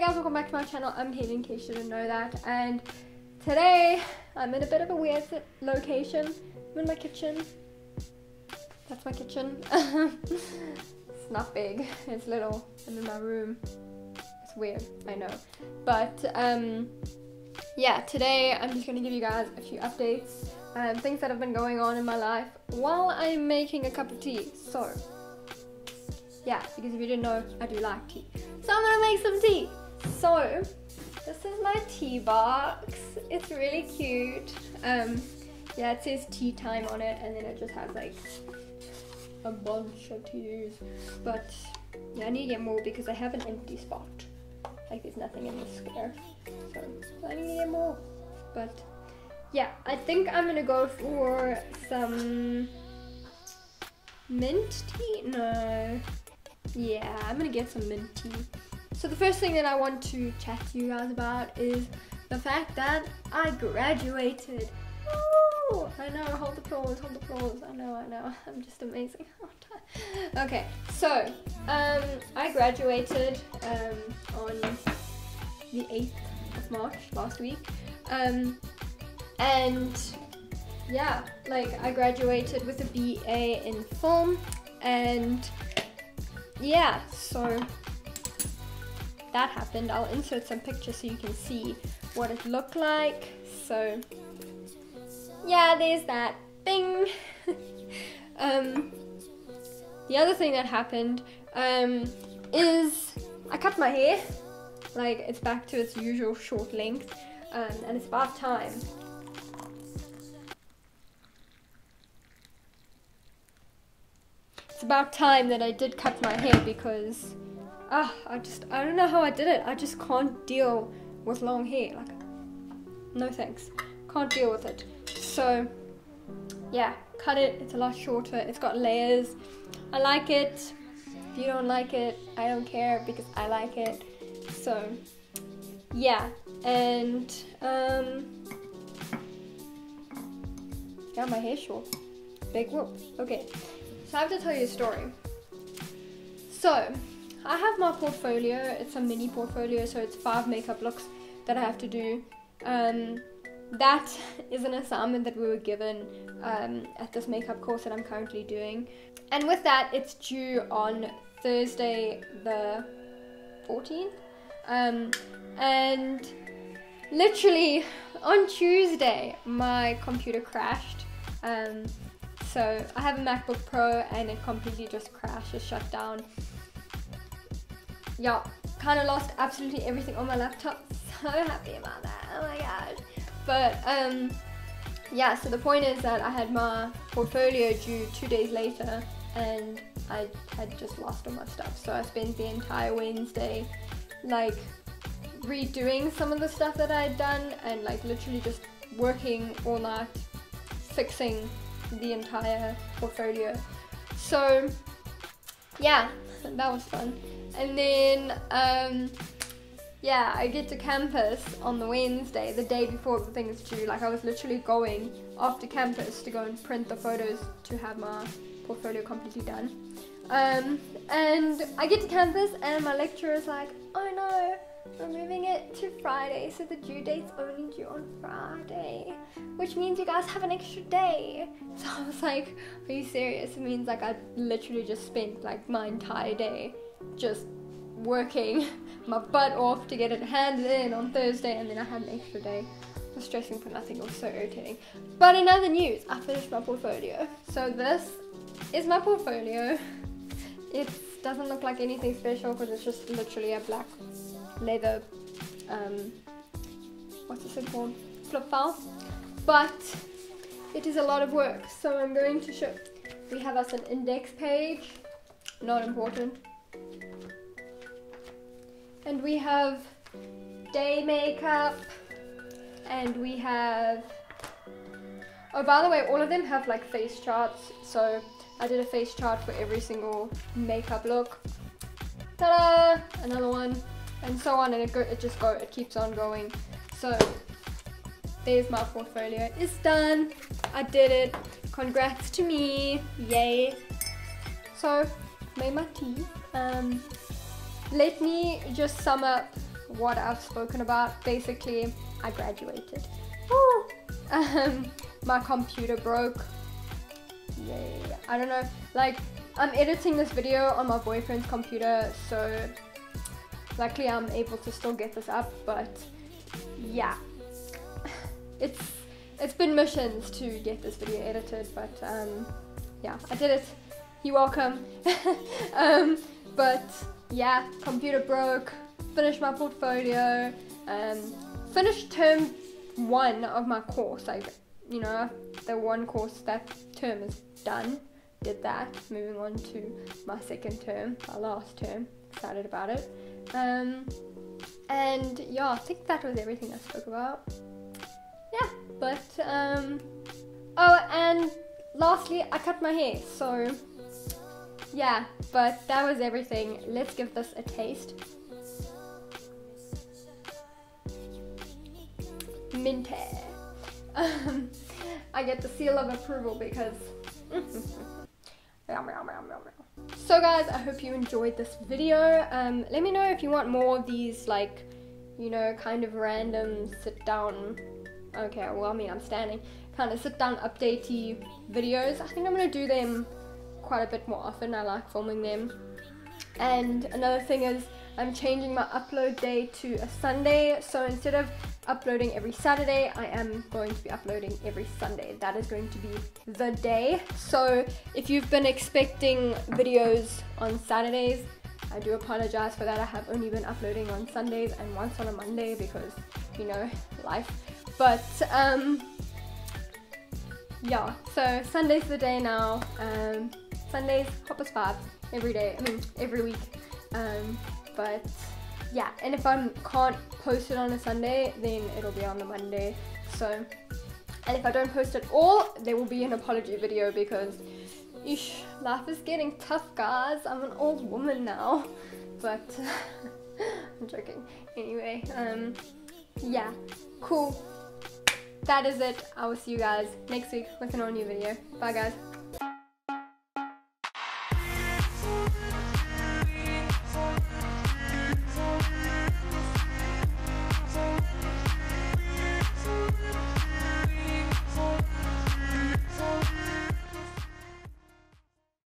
guys, welcome back to my channel. I'm Kayleigh in case you didn't know that. And today I'm in a bit of a weird location. I'm in my kitchen. That's my kitchen. it's not big, it's little. I'm in my room. It's weird, I know. But um yeah, today I'm just gonna give you guys a few updates, um, things that have been going on in my life while I'm making a cup of tea. So yeah, because if you didn't know, I do like tea. So I'm gonna make some tea. So this is my tea box. It's really cute. Um, yeah, it says tea time on it, and then it just has like a bunch of teas. But yeah, I need to get more because I have an empty spot. Like there's nothing in this square. So I need to get more. But yeah, I think I'm gonna go for some mint tea. No. Yeah, I'm gonna get some mint tea. So the first thing that I want to chat to you guys about is the fact that I graduated. I know, hold the applause, hold the applause. I know, I know, I'm just amazing. okay, so um, I graduated um, on the 8th of March last week. Um, and yeah, like I graduated with a BA in film and yeah, so that happened. I'll insert some pictures so you can see what it looked like. So yeah, there's that. Bing! um, the other thing that happened um, is I cut my hair. Like it's back to its usual short length. Um, and it's about time. It's about time that I did cut my hair because ah, I just I don't know how I did it. I just can't deal with long hair. Like, no thanks. Can't deal with it. So, yeah, cut it. It's a lot shorter. It's got layers. I like it. If you don't like it, I don't care because I like it. So, yeah, and um, got my hair short. Big whoop. Okay, so I have to tell you a story. So, I have my portfolio. It's a mini portfolio, so it's five makeup looks that I have to do. Um, that is an assignment that we were given um, at this makeup course that I'm currently doing. And with that, it's due on Thursday the 14th. Um, and literally on Tuesday, my computer crashed. Um, so I have a MacBook Pro and it completely just crashed, just shut down yeah, kind of lost absolutely everything on my laptop. So happy about that. Oh my god. But um, yeah. So the point is that I had my portfolio due two days later, and I had just lost all my stuff. So I spent the entire Wednesday, like redoing some of the stuff that I had done, and like literally just working all night fixing the entire portfolio. So yeah, that was fun. And then, um, yeah, I get to campus on the Wednesday, the day before the thing is due. Like, I was literally going after campus to go and print the photos to have my portfolio completely done. Um, and I get to campus, and my lecturer is like, oh no, we're moving it to Friday, so the due date's only due on Friday, which means you guys have an extra day. So I was like, are you serious? It means like I literally just spent like my entire day just working my butt off to get it handed in on Thursday, and then I had an extra day. Was stressing for nothing, it was so irritating. But in other news, I finished my portfolio. So this is my portfolio. It doesn't look like anything special because it's just literally a black leather, um, what's this called? Flip file. But it is a lot of work, so I'm going to show. We have us an index page, not important. And we have day makeup, and we have. Oh, by the way, all of them have like face charts, so I did a face chart for every single makeup look. Ta-da! Another one, and so on, and it, go, it just go, it keeps on going. So there's my portfolio. It's done. I did it. Congrats to me. Yay. So made my tea. Um, let me just sum up what I've spoken about. Basically, I graduated. Um, my computer broke. Yay. I don't know. Like, I'm editing this video on my boyfriend's computer, so luckily I'm able to still get this up, but yeah. It's it's been missions to get this video edited, but um, yeah, I did it. You're welcome. um, but yeah, computer broke, finished my portfolio, um, finished term one of my course. Like, you know, the one course that term is done. Did that. Moving on to my second term, my last term. Excited about it. Um, and yeah, I think that was everything I spoke about. Yeah, but um, oh, and lastly, I cut my hair. So yeah, but that was everything. Let's give this a taste. Mint Um, I get the seal of approval because. so guys, I hope you enjoyed this video. Um, let me know if you want more of these like, you know, kind of random sit down. Okay, well I mean I'm standing. Kind of sit down updatey videos. I think I'm gonna do them quite a bit more often. I like filming them. And another thing is I'm changing my upload day to a Sunday. So instead of uploading every Saturday, I am going to be uploading every Sunday. That is going to be the day. So if you've been expecting videos on Saturdays, I do apologize for that. I have only been uploading on Sundays and once on a Monday because, you know, life. But um, yeah, so Sunday's the day now. Um, Sundays, Hoppers Fab, every day, I mean, every week. Um, but yeah, and if I can't post it on a Sunday, then it'll be on the Monday. So, and if I don't post at all, there will be an apology video because ish, life is getting tough, guys. I'm an old woman now, but I'm joking. Anyway, um, yeah, cool. That is it. I will see you guys next week with an all new video. Bye, guys.